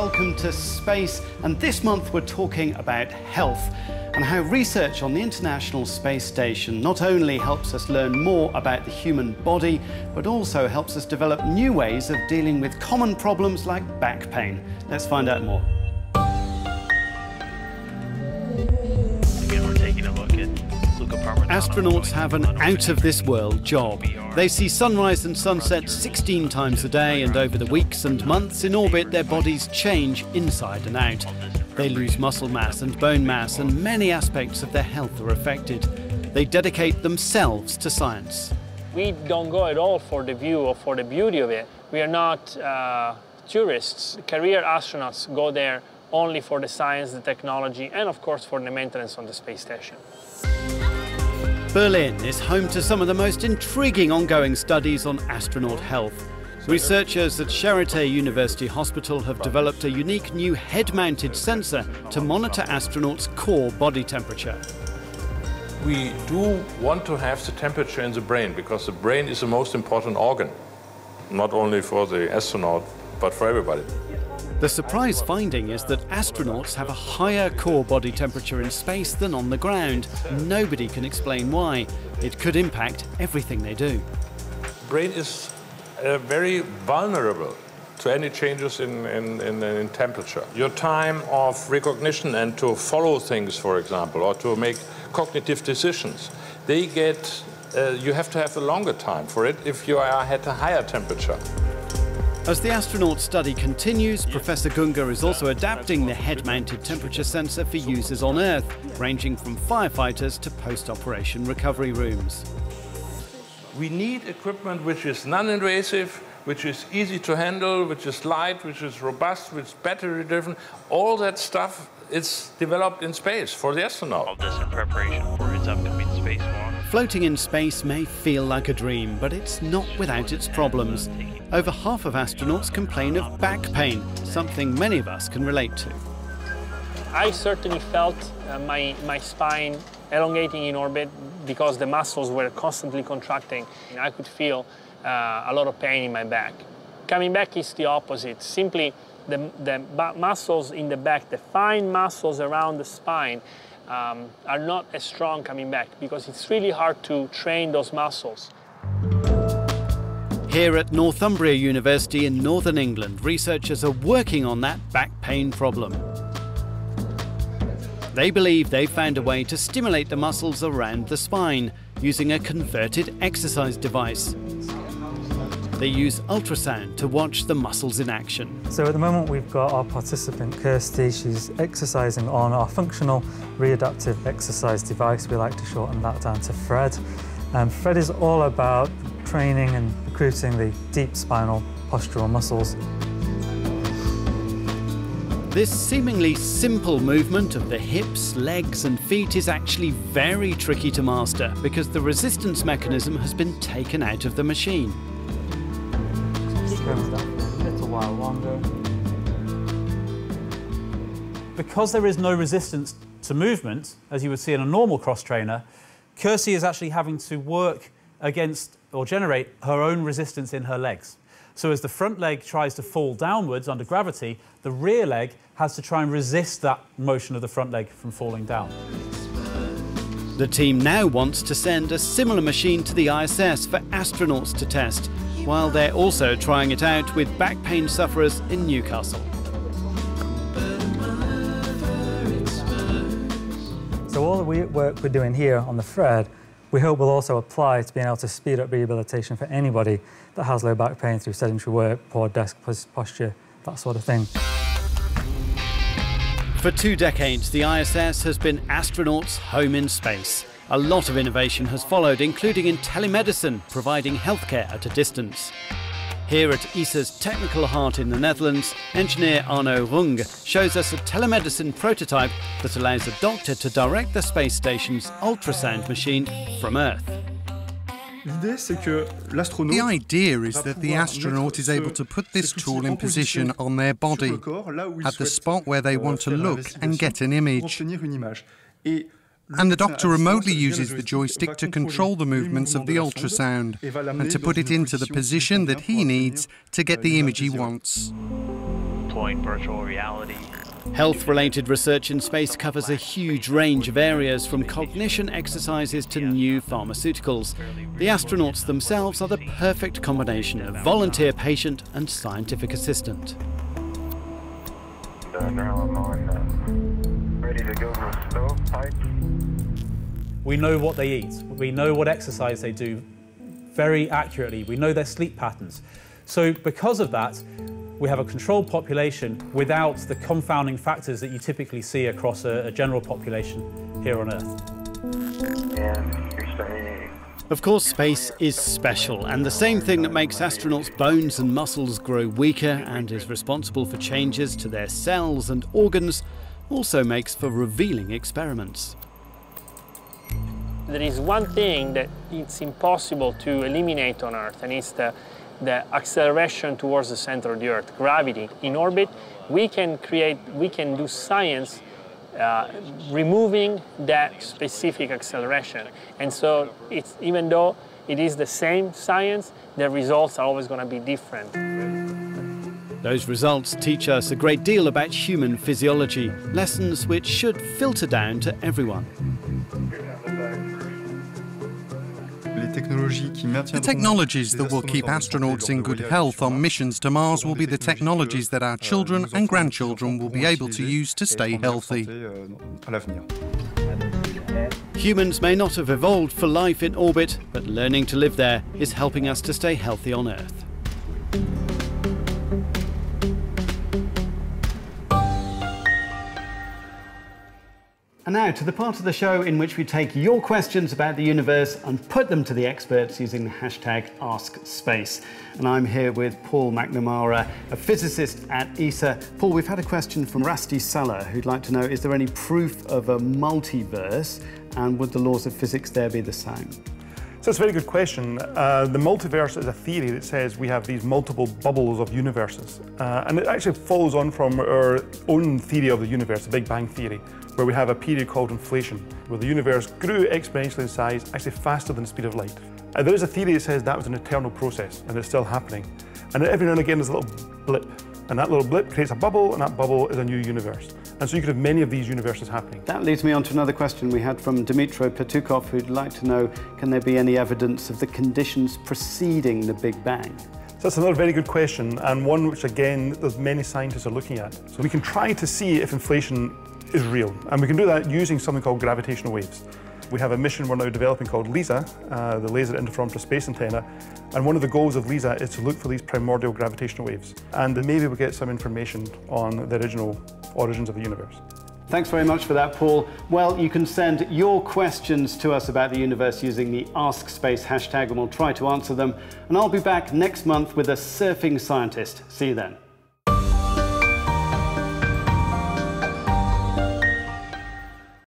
welcome to Space. And this month we're talking about health and how research on the International Space Station not only helps us learn more about the human body, but also helps us develop new ways of dealing with common problems like back pain. Let's find out more. Astronauts have an out of this world job. They see sunrise and sunset 16 times a day, and over the weeks and months in orbit, their bodies change inside and out. They lose muscle mass and bone mass, and many aspects of their health are affected. They dedicate themselves to science. We don't go at all for the view or for the beauty of it. We are not uh, tourists. Career astronauts go there only for the science, the technology, and of course for the maintenance on the space station. Berlin is home to some of the most intriguing ongoing studies on astronaut health. Researchers at Charité University Hospital have developed a unique new head mounted sensor to monitor astronauts' core body temperature. We do want to have the temperature in the brain because the brain is the most important organ, not only for the astronaut, but for everybody. The surprise finding is that astronauts have a higher core body temperature in space than on the ground. Nobody can explain why. It could impact everything they do. Brain is uh, very vulnerable to any changes in, in, in, in temperature. Your time of recognition and to follow things, for example, or to make cognitive decisions, they get, uh, you have to have a longer time for it if you are at a higher temperature. As the astronaut study continues, Professor Gunga is also adapting the head mounted temperature sensor for users on Earth, ranging from firefighters to post operation recovery rooms. We need equipment which is non-invasive, which is easy to handle, which is light, which is robust, which is battery driven. All that stuff is developed in space for the astronaut. All this in preparation for his upcoming spacewalk. Floating in space may feel like a dream, but it's not without its problems. Over half of astronauts complain of back pain, something many of us can relate to. I certainly felt uh, my, my spine elongating in orbit because the muscles were constantly contracting. And I could feel uh, a lot of pain in my back. Coming back is the opposite. Simply, the, the muscles in the back, the fine muscles around the spine, um, are not as strong coming back because it's really hard to train those muscles. Here at Northumbria University in northern England, researchers are working on that back pain problem. They believe they've found a way to stimulate the muscles around the spine using a converted exercise device. They use ultrasound to watch the muscles in action. So at the moment we've got our participant Kirsty, she's exercising on our functional readaptive exercise device. We like to shorten that down to FRED. Um, FRED is all about training and recruiting the deep spinal postural muscles. This seemingly simple movement of the hips, legs, and feet is actually very tricky to master because the resistance mechanism has been taken out of the machine. Keep going with for a little while longer. because there is no resistance to movement, as you would see in a normal cross trainer, Kirsty is actually having to work against or generate her own resistance in her legs. So as the front leg tries to fall downwards under gravity, the rear leg has to try and resist that motion of the front leg from falling down. The team now wants to send a similar machine to the ISS for astronauts to test, while they're also trying it out with back pain sufferers in Newcastle. So all the work we're doing here on the FRED, we hope will also apply to being able to speed up rehabilitation for anybody that has low back pain through sedentary work, poor desk posture, that sort of thing. For two decades, the ISS has been astronauts' home in space. A lot of innovation has followed, including in telemedicine, providing healthcare at a distance. Here at ESA's Technical Heart in the Netherlands, engineer Arno Rung shows us a telemedicine prototype that allows a doctor to direct the space station's ultrasound machine from Earth. The idea is that the astronaut is able to put this tool in position on their body, at the spot where they want to look and get an image. And the doctor remotely uses the joystick to control the movements of the ultrasound and to put it into the position that he needs to get the image he wants. Employing virtual reality. Health related research in space covers a huge range of areas from cognition exercises to new pharmaceuticals. The astronauts themselves are the perfect combination of volunteer patient and scientific assistant. Uh, now I'm on, uh, ready to go to the stovepipe. We know what they eat. We know what exercise they do very accurately. We know their sleep patterns. So because of that, we have a controlled population without the confounding factors that you typically see across a, a general population here on Earth. Of course, space is special, and the same thing that makes astronauts' bones and muscles grow weaker and is responsible for changes to their cells and organs also makes for revealing experiments. There is one thing that it's impossible to eliminate on Earth, and it's the, the acceleration towards the center of the Earth, gravity. In orbit, we can create, we can do science uh, removing that specific acceleration. And so, it's, even though it is the same science, the results are always going to be different. Those results teach us a great deal about human physiology, lessons which should filter down to everyone. The technologies that will keep astronauts in good health on missions to Mars will be the technologies that our children and grandchildren will be able to use to stay healthy. Humans may not have evolved for life in orbit, but learning to live there is helping us to stay healthy on Earth. And now to the part of the show in which we take your questions about the universe and put them to the experts using the hashtag AskSpace. And I'm here with Paul McNamara, a physicist at ESA. Paul, we've had a question from Rusty Suller who'd like to know is there any proof of a multiverse and would the laws of physics there be the same? So it's a very good question. Uh, the multiverse is a theory that says we have these multiple bubbles of universes. Uh, and it actually follows on from our own theory of the universe, the Big Bang Theory, where we have a period called inflation, where the universe grew exponentially in size, actually faster than the speed of light. Uh, there is a theory that says that was an eternal process, and it's still happening. And every now and again there's a little blip, and that little blip creates a bubble, and that bubble is a new universe. And so you could have many of these universes happening. That leads me on to another question we had from Dmitro Petukov, who'd like to know can there be any evidence of the conditions preceding the Big Bang? So that's another very good question, and one which, again, there's many scientists are looking at. So we can try to see if inflation is real, and we can do that using something called gravitational waves. We have a mission we're now developing called LISA, uh, the Laser Interferometer Space Antenna, and one of the goals of LISA is to look for these primordial gravitational waves, and maybe we'll get some information on the original origins of the universe. Thanks very much for that, Paul. Well, you can send your questions to us about the universe using the Ask Space hashtag, and we'll try to answer them. And I'll be back next month with a surfing scientist. See you then.